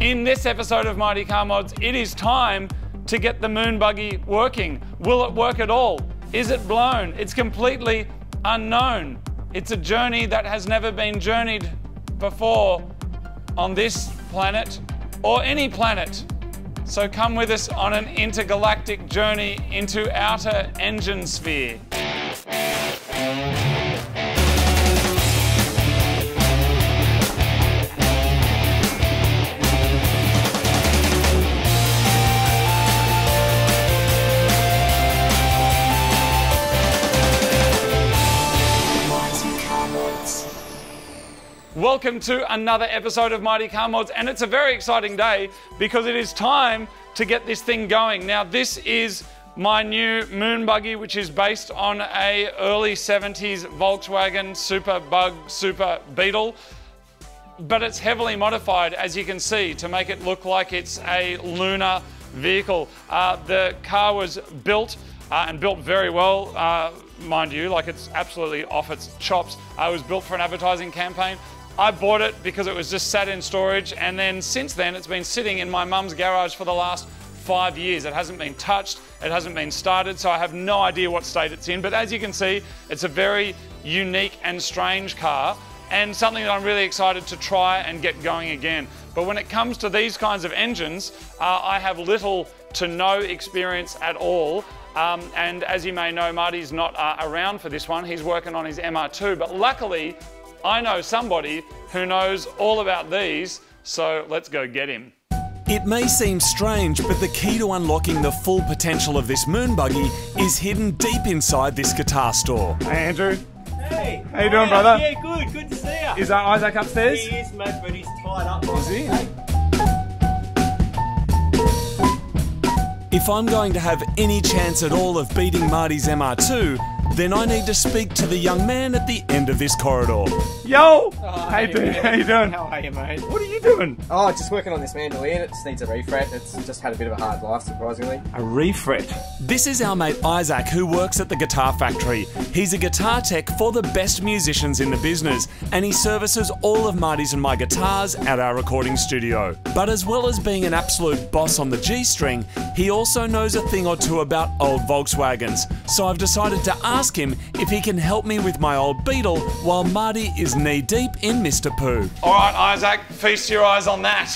In this episode of Mighty Car Mods, it is time to get the moon buggy working. Will it work at all? Is it blown? It's completely unknown. It's a journey that has never been journeyed before on this planet or any planet. So come with us on an intergalactic journey into outer engine sphere. Welcome to another episode of Mighty Car Mods, and it's a very exciting day because it is time to get this thing going. Now, this is my new moon buggy, which is based on a early 70s Volkswagen Super Bug Super Beetle, but it's heavily modified, as you can see, to make it look like it's a lunar vehicle. Uh, the car was built uh, and built very well. Uh, mind you, like it's absolutely off its chops. Uh, it was built for an advertising campaign. I bought it because it was just sat in storage, and then since then it's been sitting in my mum's garage for the last five years. It hasn't been touched, it hasn't been started, so I have no idea what state it's in. But as you can see, it's a very unique and strange car, and something that I'm really excited to try and get going again. But when it comes to these kinds of engines, uh, I have little to no experience at all. Um, and as you may know, Marty's not uh, around for this one. He's working on his MR2, but luckily I know somebody who knows all about these, so let's go get him. It may seem strange, but the key to unlocking the full potential of this moon buggy is hidden deep inside this guitar store. Hey, Andrew. Hey, How you doing, brother? Yeah, good. Good to see you. Is that Isaac upstairs? He is, mate, but he's tied up. Is he? If I'm going to have any chance at all of beating Marty's MR2, then I need to speak to the young man at the end of this corridor. Yo! Oh, hey, dude, how you doing? How are you, mate? What are you doing? Oh, just working on this mandolin. It just needs a refret. It's just had a bit of a hard life, surprisingly. A refret. This is our mate Isaac, who works at the Guitar Factory. He's a guitar tech for the best musicians in the business, and he services all of Marty's and my guitars at our recording studio. But as well as being an absolute boss on the G string, he also knows a thing or two about old Volkswagens. So I've decided to ask him if he can help me with my old Beetle while Marty is knee deep in Mr. Pooh. All right, Isaac, feast your eyes on that.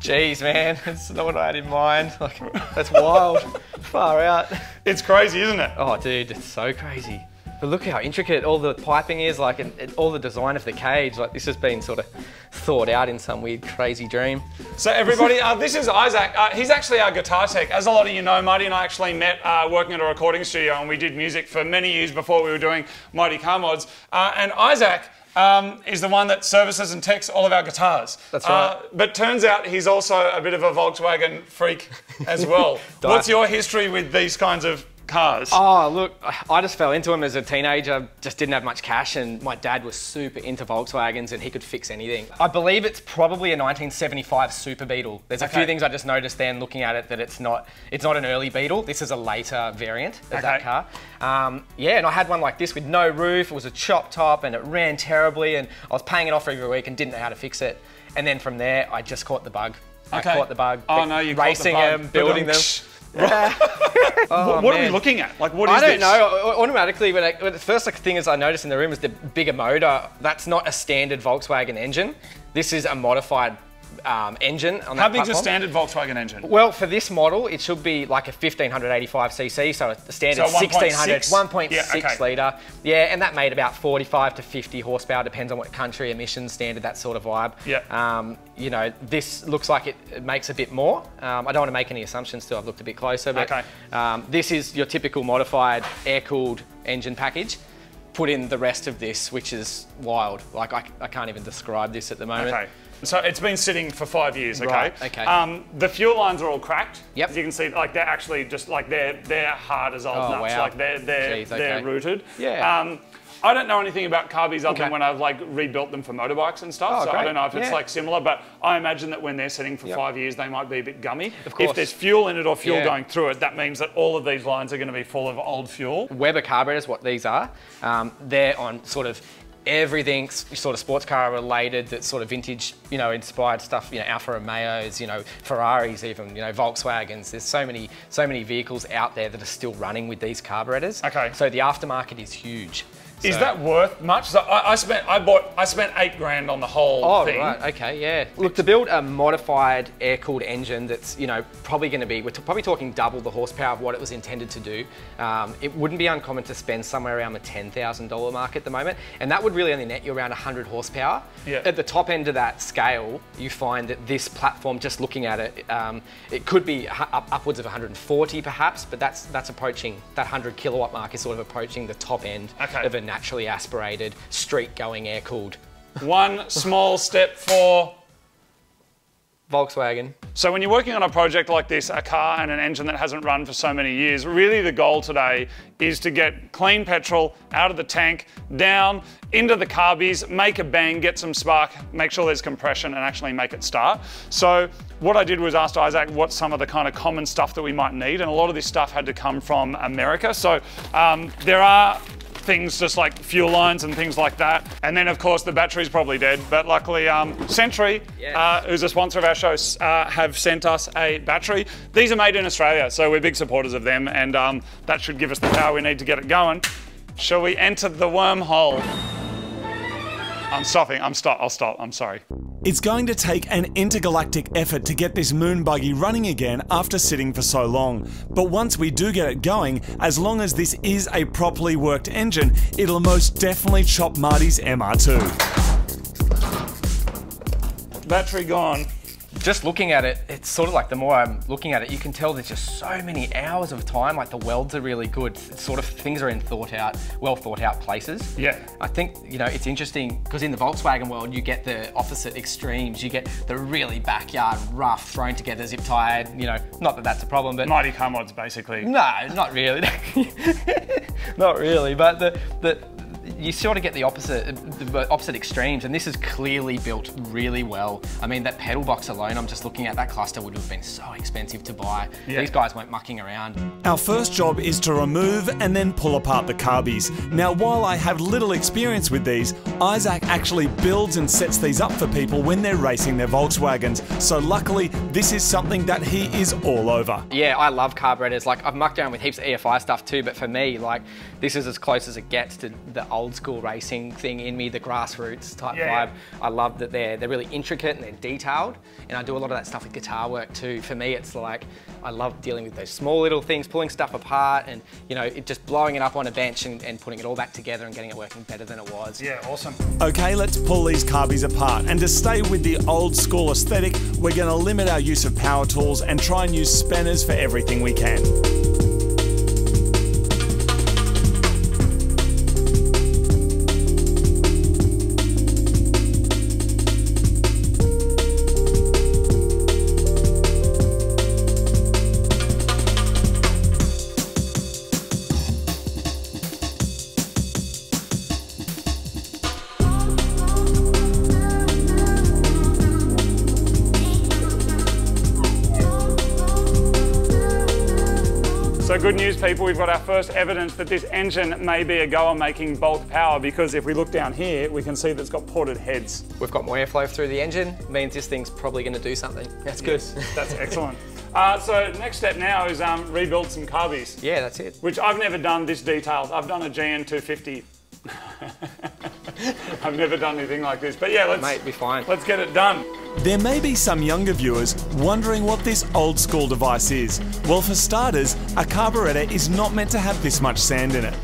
Jeez, man, that's not what I had in mind. Like, that's wild. Far out. It's crazy, isn't it? Oh, dude, it's so crazy. But look how intricate all the piping is, like, and, and all the design of the cage. Like, this has been sort of thought out in some weird, crazy dream. So everybody, uh, this is Isaac. Uh, he's actually our guitar tech. As a lot of you know, Marty and I actually met uh, working at a recording studio, and we did music for many years before we were doing Mighty Car Mods. Uh, and Isaac. Um, is the one that services and techs all of our guitars. That's right. Uh, but turns out he's also a bit of a Volkswagen freak as well. What's your history with these kinds of cars? Oh, look, I just fell into them as a teenager, just didn't have much cash, and my dad was super into Volkswagens and he could fix anything. I believe it's probably a 1975 Super Beetle. There's a Okay. few things I just noticed then looking at it that it's not it's not an early Beetle. This is a later variant of that car. Um, yeah, and I had one like this with no roof, it was a chop top and it ran terribly and I was paying it off every week and didn't know how to fix it. And then from there, I just caught the bug. I caught the bug. Oh no, you caught the racing bug. them, building them. what oh, what are we looking at? Like, what is I don't this? know. Automatically, when, I, when the first like, thing is I noticed in the room is the bigger motor. That's not a standard Volkswagen engine. This is a modified um, engine on How that big's a standard Volkswagen engine? Well, for this model, it should be like a 1585 cc, so a standard So 1600, 1.6? 1.6 Yeah, okay. litre. Yeah, and that made about 45 to 50 horsepower, depends on what country, emissions standard, that sort of vibe. Yeah. Um, you know, this looks like it, it makes a bit more. Um, I don't want to make any assumptions till I've looked a bit closer, but Okay. um, this is your typical modified air-cooled engine package. Put in the rest of this, which is wild. Like, I, I can't even describe this at the moment. Okay. So it's been sitting for five years, okay? Right, okay. Um, the fuel lines are all cracked. Yep. As you can see, like they're actually just like they're they're hard as old Oh, nuts. wow. Like they're they're Jeez, they're rooted. Yeah. Um, I don't know anything about carbies other than when I've like rebuilt them for motorbikes and stuff. Oh, so I don't know if it's Yeah. like similar, but I imagine that when they're sitting for Yep. five years, they might be a bit gummy. Of course. If there's fuel in it or fuel Yeah. going through it, that means that all of these lines are going to be full of old fuel. Weber carburetors, what these are, um, they're on sort of everything sort of sports car related, that's sort of vintage, you know, inspired stuff. You know, Alfa Romeos, you know, Ferraris, even you know, Volkswagens. There's so many, so many vehicles out there that are still running with these carburetors. Okay. So the aftermarket is huge. Is that worth much? So I, I spent, I bought, I spent eight grand on the whole Oh, thing. right, okay, yeah. Look, to build a modified air-cooled engine that's, you know, probably going to be, we're probably talking double the horsepower of what it was intended to do, um, it wouldn't be uncommon to spend somewhere around the $10,000 mark at the moment, and that would really only net you around 100 horsepower. Yeah. At the top end of that scale, you find that this platform, just looking at it, um, it could be up, upwards of 140 perhaps, but that's that's approaching, that 100 kilowatt mark is sort of approaching the top end Okay. of a naturally aspirated, street-going air-cooled One small step for Volkswagen. So when you're working on a project like this, a car and an engine that hasn't run for so many years, really the goal today is to get clean petrol out of the tank, down into the carbies, make a bang, get some spark, make sure there's compression and actually make it start. So what I did was asked Isaac what's some of the kind of common stuff that we might need and a lot of this stuff had to come from America. So um, there are things just like fuel lines and things like that. And then, of course, the battery's probably dead. But luckily, um, Century, Yeah. uh, who's a sponsor of our show, uh, have sent us a battery. These are made in Australia, so we're big supporters of them, and um, that should give us the power we need to get it going. Shall we enter the wormhole? I'm stopping. I'm stop. I'll stop. I'm sorry. It's going to take an intergalactic effort to get this moon buggy running again after sitting for so long. But once we do get it going, as long as this is a properly worked engine, it'll most definitely chop Marty's MR2. Battery gone. Just looking at it, it's sort of like the more I'm looking at it, you can tell there's just so many hours of time. Like the welds are really good. It's sort of things are in thought out, well thought out places. Yeah. I think you know it's interesting because in the Volkswagen world, you get the opposite extremes. You get the really backyard, rough, thrown together, zip tied. You know, not that that's a problem, but Mighty car mods, basically. no, not really. not really. But the the you sort of get the opposite the opposite extremes, and this is clearly built really well. I mean, that pedal box alone, I'm just looking at that cluster would have been so expensive to buy. Yeah. These guys weren't mucking around. Our first job is to remove and then pull apart the carbies. Now, while I have little experience with these, Isaac actually builds and sets these up for people when they're racing their Volkswagens. So, luckily, this is something that he is all over. Yeah, I love carburetors. Like I've mucked around with heaps of EFI stuff too, but for me, like this is as close as it gets to the old school racing thing in me, the grassroots type Yeah, vibe. I love that they're they're really intricate and they're detailed, and I do a lot of that stuff with guitar work too. For me, it's like I love dealing with those small little things, pulling stuff apart, and you know, it just blowing it up on a bench and, and putting it all back together and getting it working better than it was. Yeah, awesome. Okay, let's pull these carbies apart. And to stay with the old school aesthetic, we're going to limit our use of power tools and try and use spanners for everything we can. Good news, people. We've got our first evidence that this engine may be a goer making bulk power because if we look down here, we can see that it's got ported heads. We've got more airflow through the engine, means this thing's probably going to do something. That's good. That's excellent. Uh, so next step now is um, rebuild some carbies, yeah, that's it. which I've never done this detailed. I've done a GN 250. I've never done anything like this, but yeah, let's Mate, be fine. let's get it done. There may be some younger viewers wondering what this old school device is. Well, for starters, a carburetor is not meant to have this much sand in it.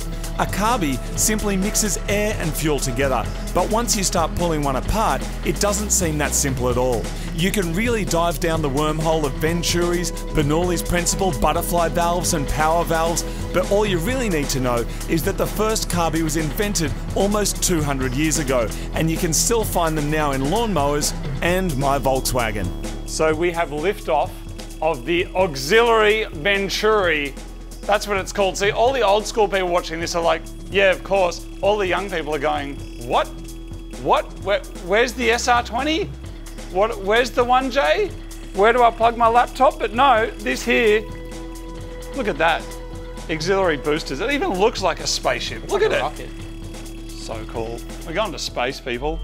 A carby simply mixes air and fuel together, but once you start pulling one apart, it doesn't seem that simple at all. You can really dive down the wormhole of Venturi's, Bernoulli's principle, butterfly valves, and power valves, but all you really need to know is that the first carby was invented almost 200 years ago, and you can still find them now in lawnmowers and my Volkswagen. So we have liftoff of the auxiliary Venturi. That's what it's called. See, all the old school people watching this are like, yeah, of course. All the young people are going, what? What? Where, where's the SR20? What? Where's the 1J? Where do I plug my laptop? But no, this here, look at that. Auxiliary boosters. It even looks like a spaceship. Look at it. Rocket. So cool. We're going to space, people.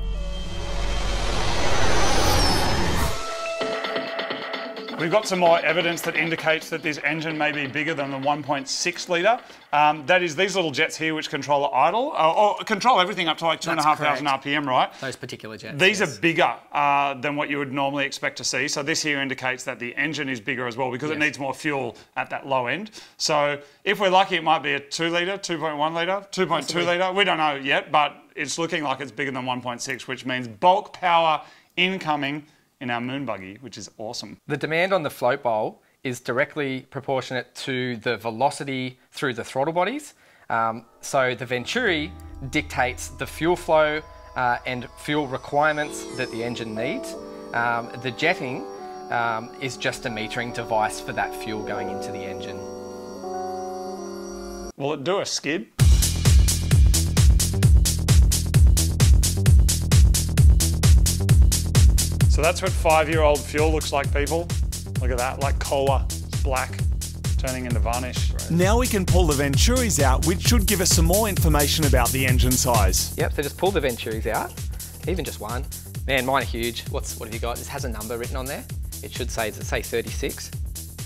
We've got some more evidence that indicates that this engine may be bigger than the 1.6 litre. Um, that is these little jets here which control idle, uh, or control everything up to like 2,500 RPM, right? Those particular jets. These yes. are bigger uh, than what you would normally expect to see. So this here indicates that the engine is bigger as well because it needs more fuel at that low end. So if we're lucky, it might be a 2 litre, 2.1 litre, 2.2 litre. We don't know yet, but it's looking like it's bigger than 1.6, which means bulk power incoming in our moon buggy, which is awesome. The demand on the float bowl is directly proportionate to the velocity through the throttle bodies. Um, so the Venturi dictates the fuel flow uh, and fuel requirements that the engine needs. Um, the jetting um, is just a metering device for that fuel going into the engine. Will it do a skid? So that's what five-year-old fuel looks like, people. Look at that, like cola, it's black, turning into varnish. Now we can pull the Venturis out, which should give us some more information about the engine size. Yep, so just pull the Venturis out, even just one. Man, mine are huge. What's what have you got? This has a number written on there. It should say, does it say 36?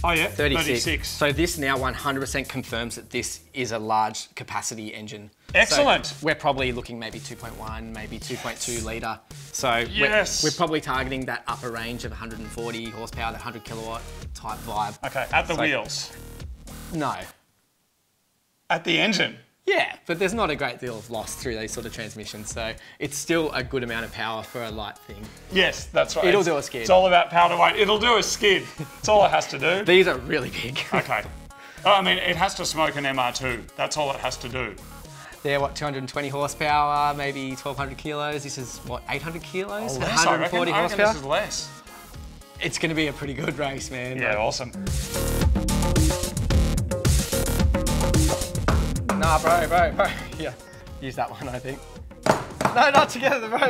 Oh yeah, 36. 36. So this now 100% confirms that this is a large capacity engine. Excellent. So we're probably looking maybe 2.1, maybe 2.2 litre. So Yes. we're, we're probably targeting that upper range of 140 horsepower, that 100 kilowatt type vibe. Okay, at the So- wheels. No. At the engine. Yeah, but there's not a great deal of loss through these sort of transmissions, so it's still a good amount of power for a light thing. Yes, that's right. It'll It's- do a skid. It's all about power to weight. It'll do a skid. That's all it has to do. These are really big. Okay. Oh, I mean, it has to smoke an MR2. That's all it has to do. They're what 220 horsepower, maybe 1200 kilos. This is what 800 kilos, Oh, Less, I reckon. 140 I horsepower. This is less. It's going to be a pretty good race, man. Yeah, awesome. Nah, bro, bro, bro. Yeah, use that one, I think. No, not together, bro.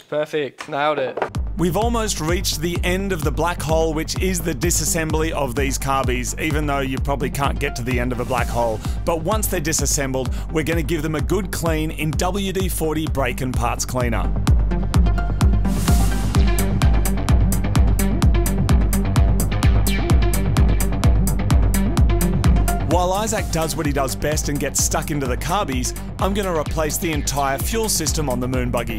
Perfect, nailed it. We've almost reached the end of the black hole, which is the disassembly of these carbies, even though you probably can't get to the end of a black hole. But once they're disassembled, we're going to give them a good clean in WD-40 brake and parts cleaner. While Isaac does what he does best and gets stuck into the carbies, I'm going to replace the entire fuel system on the moon buggy.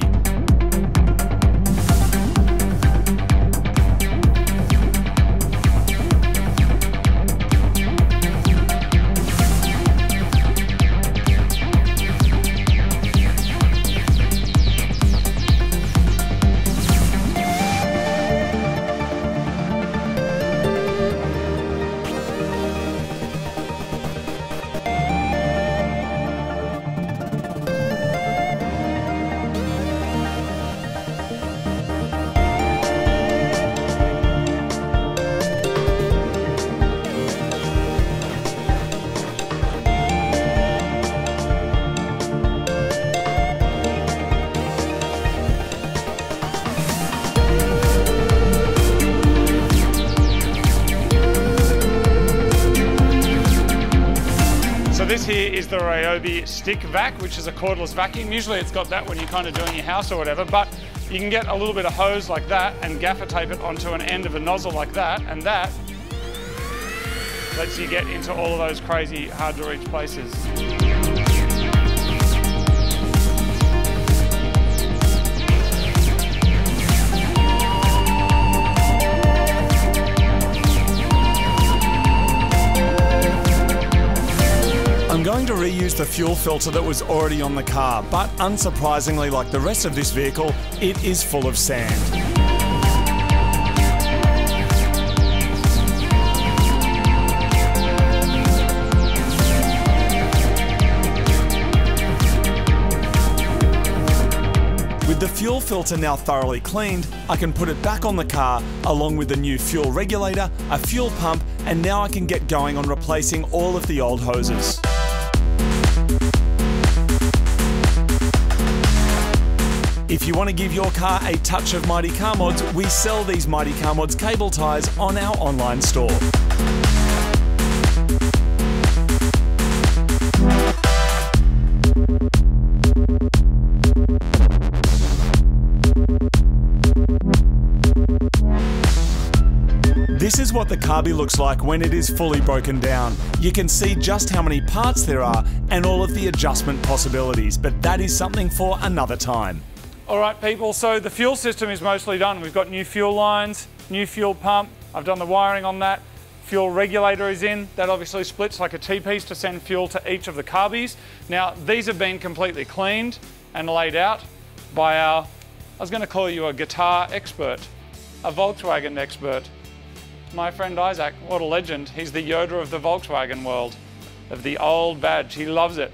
Here is the Ryobi Stick Vac, which is a cordless vacuum. Usually it's got that when you're kind of doing your house or whatever, but you can get a little bit of hose like that and gaffer tape it onto an end of a nozzle like that, and that lets you get into all of those crazy hard to reach places. The fuel filter that was already on the car, but unsurprisingly, like the rest of this vehicle, it is full of sand. With the fuel filter now thoroughly cleaned, I can put it back on the car along with the new fuel regulator, a fuel pump, and now I can get going on replacing all of the old hoses. If you want to give your car a touch of Mighty Car Mods, we sell these Mighty Car Mods cable ties on our online store. This is what the carby looks like when it is fully broken down. You can see just how many parts there are and all of the adjustment possibilities, but that is something for another time. All right, people, so the fuel system is mostly done. We've got new fuel lines, new fuel pump. I've done the wiring on that. Fuel regulator is in. That obviously splits like a T-piece to send fuel to each of the carbies. Now, these have been completely cleaned and laid out by our, I was gonna call you a guitar expert, a Volkswagen expert. My friend Isaac, what a legend. He's the Yoda of the Volkswagen world, of the old badge. He loves it.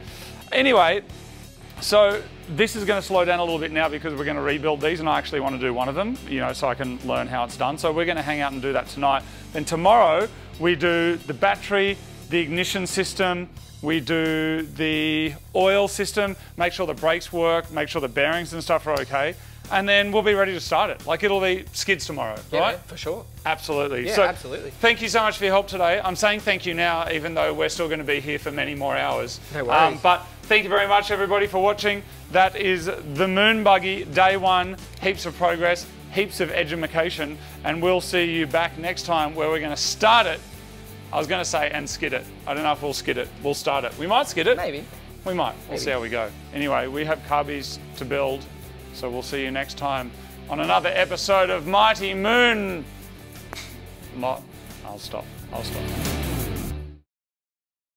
Anyway, so this is going to slow down a little bit now because we're going to rebuild these and I actually want to do one of them, you know, so I can learn how it's done. So we're going to hang out and do that tonight. Then tomorrow we do the battery, the ignition system, we do the oil system, make sure the brakes work, make sure the bearings and stuff are okay. And then we'll be ready to start it. Like it'll be skids tomorrow, Yeah, right? for sure. Absolutely. Yeah, so, absolutely. Thank you so much for your help today. I'm saying thank you now, even though we're still going to be here for many more hours. Um, No worries. but thank you very much, everybody, for watching. That is the Moon Buggy, day one. Heaps of progress, heaps of edumacation, and we'll see you back next time where we're going to start it. I was going to say and skid it. I don't know if we'll skid it. We'll start it. We might skid it. Maybe. We might. We'll see how we go. Anyway, we have carbies to build, so we'll see you next time on another episode of Mighty Moon. Mo- I'll stop. I'll stop.